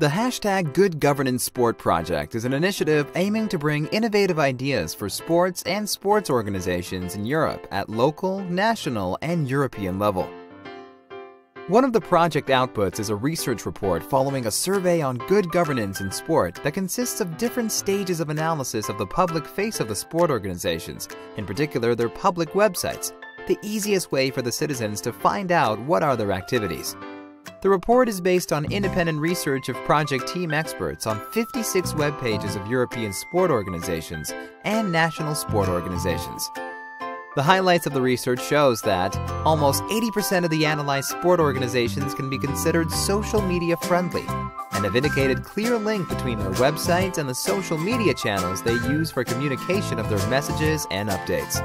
The hashtag Good Governance Sport Project is an initiative aiming to bring innovative ideas for sports and sports organizations in Europe at local, national, and European level. One of the project outputs is a research report following a survey on good governance in sport that consists of different stages of analysis of the public face of the sport organizations, in particular their public websites, the easiest way for the citizens to find out what are their activities. The report is based on independent research of project team experts on 56 web pages of European sport organizations and national sport organizations. The highlights of the research shows that almost 80% of the analyzed sport organizations can be considered social media friendly and have indicated clear link between their websites and the social media channels they use for communication of their messages and updates.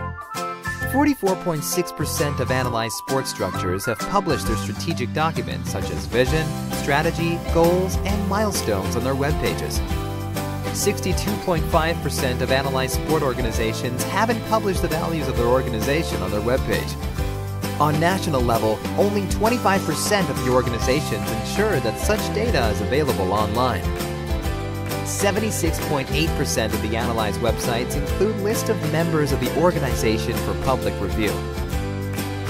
44.6% of analyzed sports structures have published their strategic documents such as vision, strategy, goals, and milestones on their web pages. 62.5% of analyzed sport organizations haven't published the values of their organization on their webpage. On national level, only 25% of the organizations ensure that such data is available online. 76.8% of the analyzed websites include lists of members of the organization for public review.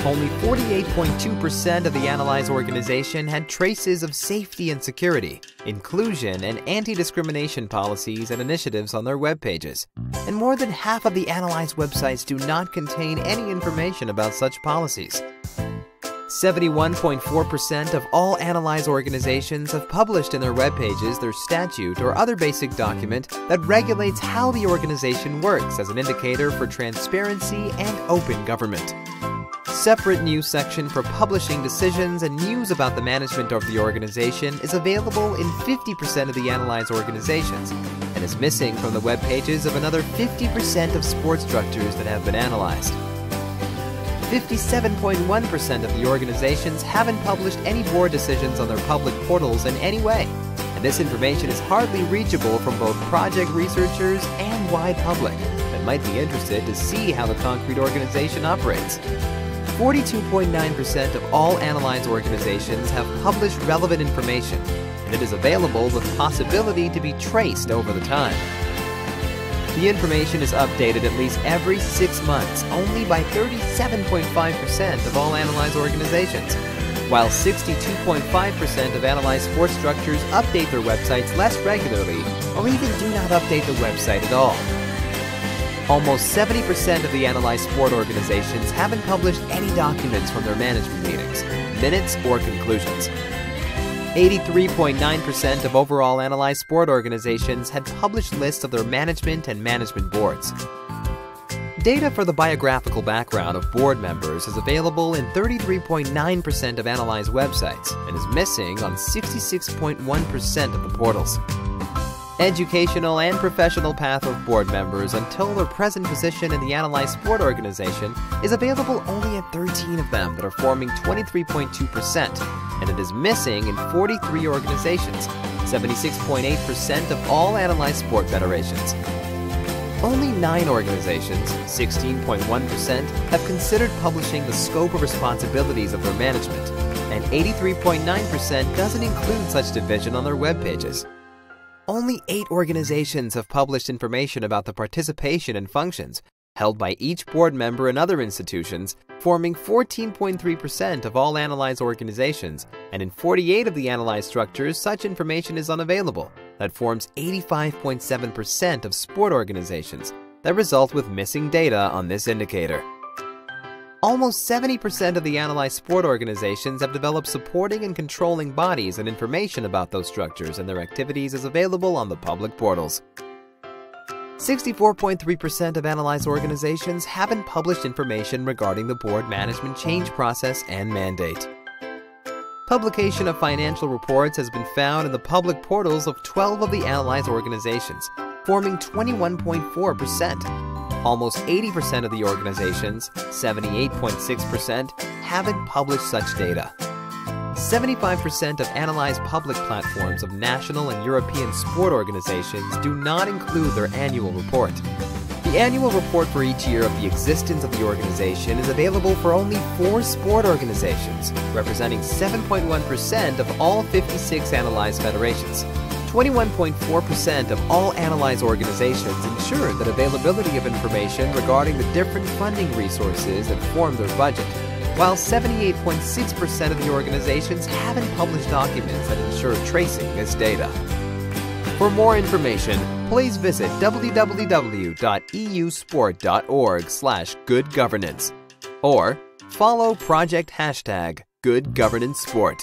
Only 48.2% of the analyzed organization had traces of safety and security, inclusion, and anti-discrimination policies and initiatives on their web pages. And more than half of the analyzed websites do not contain any information about such policies. 71.4% of all analyzed organizations have published in their web pages their statute or other basic document that regulates how the organization works as an indicator for transparency and open government. Separate news section for publishing decisions and news about the management of the organization is available in 50% of the analyzed organizations and is missing from the web pages of another 50% of sports structures that have been analyzed. 57.1% of the organizations haven't published any board decisions on their public portals in any way, and this information is hardly reachable from both project researchers and wide public that might be interested to see how the concrete organization operates. 42.9% of all analyzed organizations have published relevant information, and it is available with possibility to be traced over the time. The information is updated at least every six months, only by 37.5% of all analyzed organizations, while 62.5% of analyzed sports structures update their websites less regularly or even do not update the website at all. Almost 70% of the analyzed sport organizations haven't published any documents from their management meetings, minutes, or conclusions. 83.9% of overall analyzed sport organizations had published lists of their management and management boards. Data for the biographical background of board members is available in 33.9% of analyzed websites and is missing on 66.1% of the portals. Educational and professional path of board members until their present position in the analyzed sport organization is available only at 13 of them that are forming 23.2%, and it is missing in 43 organizations, 76.8% of all analyzed sport federations. Only nine organizations, 16.1%, have considered publishing the scope of responsibilities of their management, and 83.9% doesn't include such division on their web pages. Only eight organizations have published information about the participation and functions held by each board member in other institutions, forming 14.3% of all analyzed organizations, and in 48 of the analyzed structures, such information is unavailable. That forms 85.7% of sport organizations that result with missing data on this indicator. Almost 70% of the analyzed sport organizations have developed supporting and controlling bodies and information about those structures and their activities is available on the public portals. 64.3% of analyzed organizations haven't published information regarding the board management change process and mandate. Publication of financial reports has been found in the public portals of 12 of the analyzed organizations, forming 21.4%. Almost 80% of the organizations, 78.6%, haven't published such data. 75% of analyzed public platforms of national and European sport organizations do not include their annual report. The annual report for each year of the existence of the organization is available for only four sport organizations, representing 7.1% of all 56 analyzed federations. 21.4% of all analyzed organizations ensure that availability of information regarding the different funding resources that form their budget, while 78.6% of the organizations haven't published documents that ensure tracing this data. For more information, please visit www.eusport.org slash good governance or follow project hashtag good governance sport.